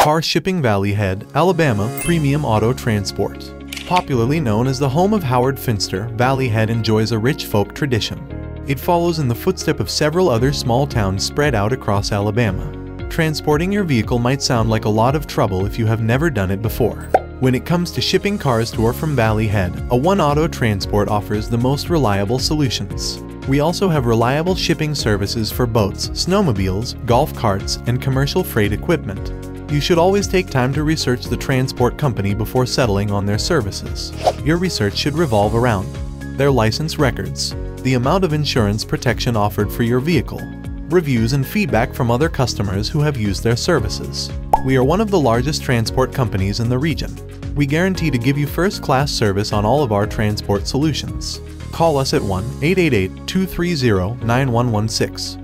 Car Shipping Valley Head, Alabama Premium Auto Transport. Popularly known as the home of Howard Finster, Valley Head enjoys a rich folk tradition. It follows in the footstep of several other small towns spread out across Alabama. Transporting your vehicle might sound like a lot of trouble if you have never done it before. When it comes to shipping cars to or from Valley Head, A1 Auto Transport offers the most reliable solutions. We also have reliable shipping services for boats, snowmobiles, golf carts, and commercial freight equipment. You should always take time to research the transport company before settling on their services. Your research should revolve around their license records, the amount of insurance protection offered for your vehicle, reviews and feedback from other customers who have used their services. We are one of the largest transport companies in the region. We guarantee to give you first-class service on all of our transport solutions. Call us at 1-888-230-9116